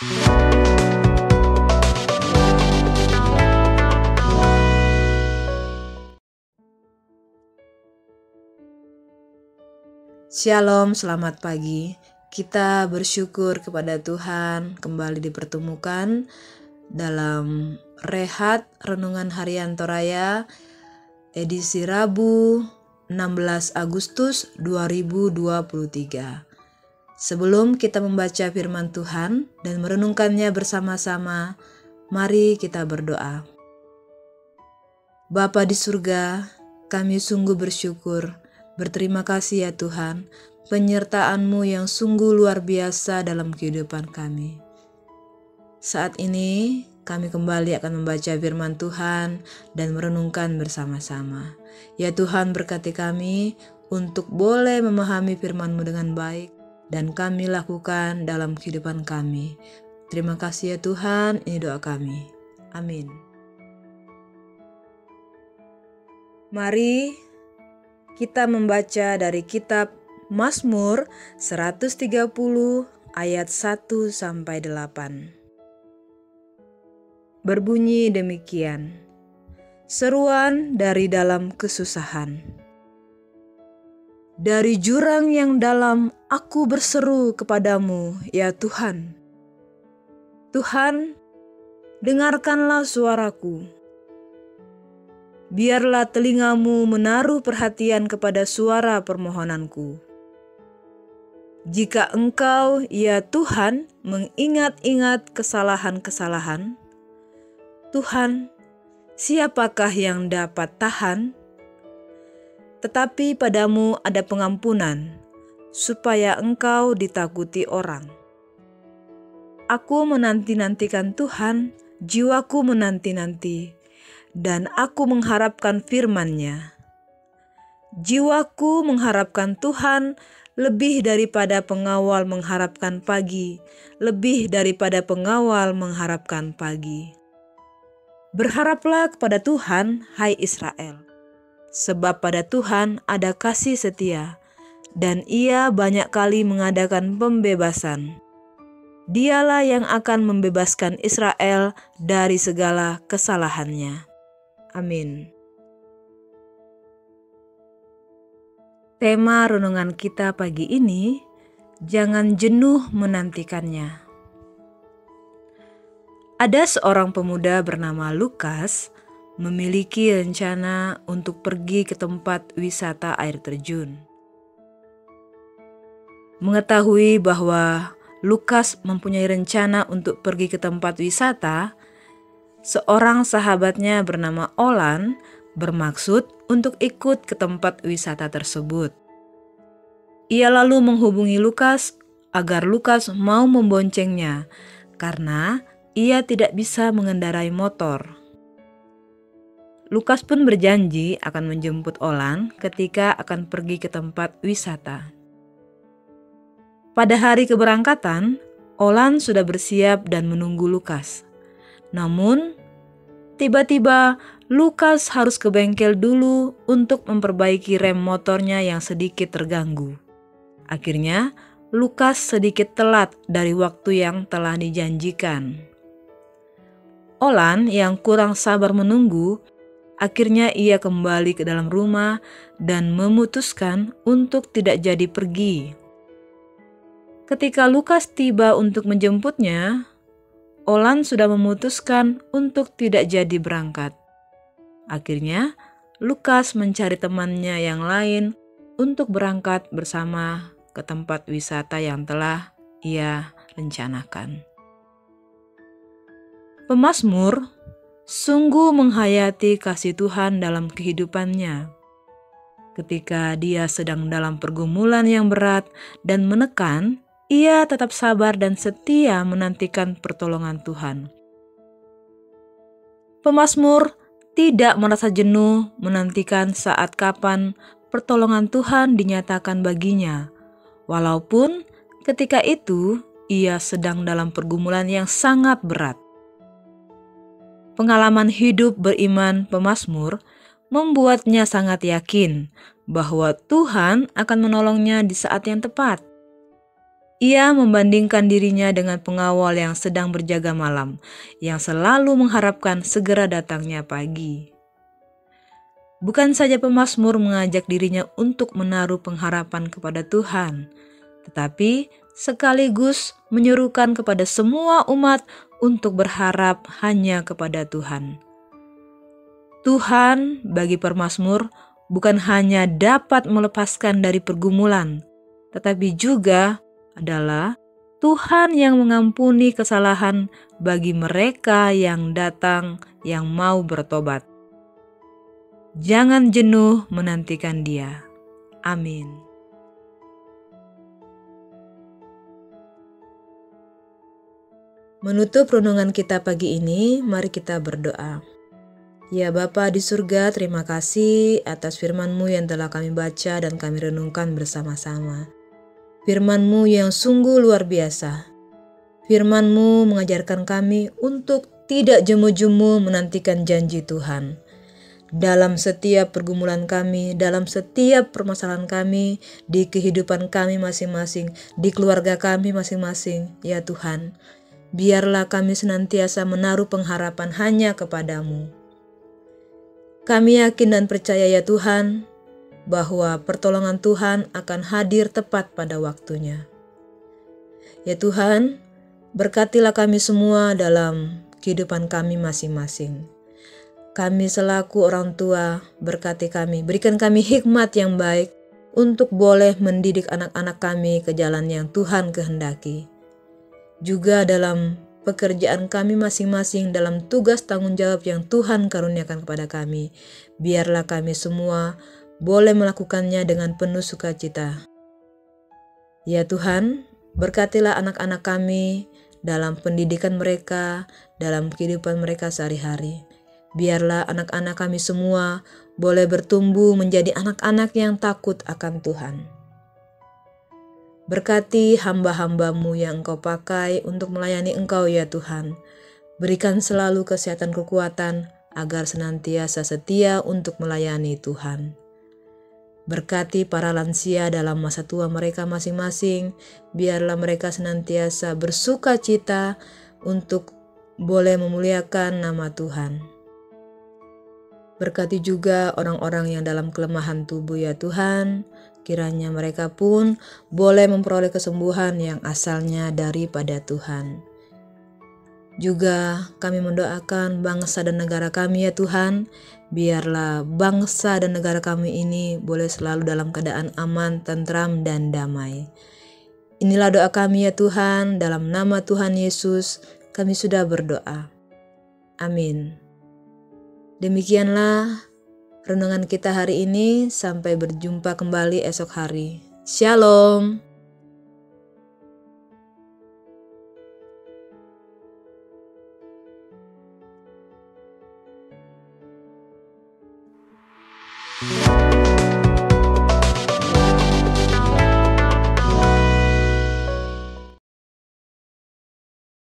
Shalom, selamat pagi. Kita bersyukur kepada Tuhan kembali dipertemukan dalam Rehat Renungan Harian Toraya edisi Rabu 16 Agustus 2023. Sebelum kita membaca firman Tuhan dan merenungkannya bersama-sama, mari kita berdoa. Bapa di surga, kami sungguh bersyukur Berterima kasih ya Tuhan, penyertaan-Mu yang sungguh luar biasa dalam kehidupan kami. Saat ini kami kembali akan membaca firman Tuhan dan merenungkan bersama-sama. Ya Tuhan berkati kami untuk boleh memahami firman-Mu dengan baik dan kami lakukan dalam kehidupan kami. Terima kasih ya Tuhan, ini doa kami. Amin. Mari kita membaca dari kitab Mazmur 130 ayat 1 sampai 8. Berbunyi demikian. Seruan dari dalam kesusahan. Dari jurang yang dalam aku berseru kepadamu, ya Tuhan. Tuhan, dengarkanlah suaraku biarlah telingamu menaruh perhatian kepada suara permohonanku. Jika engkau, ya Tuhan, mengingat-ingat kesalahan-kesalahan, Tuhan, siapakah yang dapat tahan? Tetapi padamu ada pengampunan, supaya engkau ditakuti orang. Aku menanti-nantikan Tuhan, jiwaku menanti-nanti dan aku mengharapkan firman-Nya. Jiwaku mengharapkan Tuhan lebih daripada pengawal mengharapkan pagi, lebih daripada pengawal mengharapkan pagi. Berharaplah kepada Tuhan, hai Israel, sebab pada Tuhan ada kasih setia, dan Ia banyak kali mengadakan pembebasan. Dialah yang akan membebaskan Israel dari segala kesalahannya. Amin. Tema renungan kita pagi ini, jangan jenuh menantikannya. Ada seorang pemuda bernama Lukas memiliki rencana untuk pergi ke tempat wisata air terjun. Mengetahui bahwa Lukas mempunyai rencana untuk pergi ke tempat wisata, seorang sahabatnya bernama Olan bermaksud untuk ikut ke tempat wisata tersebut. Ia lalu menghubungi Lukas agar Lukas mau memboncengnya karena ia tidak bisa mengendarai motor. Lukas pun berjanji akan menjemput Olan ketika akan pergi ke tempat wisata. Pada hari keberangkatan, Olan sudah bersiap dan menunggu Lukas. Namun, tiba-tiba Lukas harus ke bengkel dulu untuk memperbaiki rem motornya yang sedikit terganggu. Akhirnya, Lukas sedikit telat dari waktu yang telah dijanjikan. Olan yang kurang sabar menunggu, akhirnya ia kembali ke dalam rumah dan memutuskan untuk tidak jadi pergi. Ketika Lukas tiba untuk menjemputnya, Olan sudah memutuskan untuk tidak jadi berangkat. Akhirnya, Lukas mencari temannya yang lain untuk berangkat bersama ke tempat wisata yang telah ia rencanakan. Pemasmur sungguh menghayati kasih Tuhan dalam kehidupannya. Ketika dia sedang dalam pergumulan yang berat dan menekan, ia tetap sabar dan setia menantikan pertolongan Tuhan. Pemasmur tidak merasa jenuh menantikan saat kapan pertolongan Tuhan dinyatakan baginya, walaupun ketika itu ia sedang dalam pergumulan yang sangat berat. Pengalaman hidup beriman Pemasmur membuatnya sangat yakin bahwa Tuhan akan menolongnya di saat yang tepat. Ia membandingkan dirinya dengan pengawal yang sedang berjaga malam, yang selalu mengharapkan segera datangnya pagi. Bukan saja pemazmur mengajak dirinya untuk menaruh pengharapan kepada Tuhan, tetapi sekaligus menyuruhkan kepada semua umat untuk berharap hanya kepada Tuhan. Tuhan bagi permasmur bukan hanya dapat melepaskan dari pergumulan, tetapi juga adalah Tuhan yang mengampuni kesalahan bagi mereka yang datang yang mau bertobat. Jangan jenuh menantikan Dia. Amin. Menutup renungan kita pagi ini, mari kita berdoa. Ya Bapa di surga, terima kasih atas firman-Mu yang telah kami baca dan kami renungkan bersama-sama. Firman-Mu yang sungguh luar biasa. Firman-Mu mengajarkan kami untuk tidak jemu-jemu menantikan janji Tuhan dalam setiap pergumulan kami, dalam setiap permasalahan kami, di kehidupan kami masing-masing, di keluarga kami masing-masing, ya Tuhan. Biarlah kami senantiasa menaruh pengharapan hanya kepadamu. Kami yakin dan percaya ya Tuhan, bahwa pertolongan Tuhan akan hadir tepat pada waktunya. Ya Tuhan, berkatilah kami semua dalam kehidupan kami masing-masing. Kami selaku orang tua, berkati kami, berikan kami hikmat yang baik untuk boleh mendidik anak-anak kami ke jalan yang Tuhan kehendaki. Juga dalam pekerjaan kami masing-masing dalam tugas tanggung jawab yang Tuhan karuniakan kepada kami, biarlah kami semua boleh melakukannya dengan penuh sukacita. Ya Tuhan, berkatilah anak-anak kami dalam pendidikan mereka, dalam kehidupan mereka sehari-hari. Biarlah anak-anak kami semua boleh bertumbuh menjadi anak-anak yang takut akan Tuhan. Berkati hamba-hambamu yang engkau pakai untuk melayani engkau ya Tuhan. Berikan selalu kesehatan kekuatan agar senantiasa setia untuk melayani Tuhan. Berkati para lansia dalam masa tua mereka masing-masing, biarlah mereka senantiasa bersuka cita untuk boleh memuliakan nama Tuhan. Berkati juga orang-orang yang dalam kelemahan tubuh ya Tuhan, kiranya mereka pun boleh memperoleh kesembuhan yang asalnya daripada Tuhan. Juga kami mendoakan bangsa dan negara kami ya Tuhan, biarlah bangsa dan negara kami ini boleh selalu dalam keadaan aman, tentram, dan damai. Inilah doa kami ya Tuhan, dalam nama Tuhan Yesus kami sudah berdoa. Amin. Demikianlah renungan kita hari ini. Sampai berjumpa kembali esok hari. Shalom.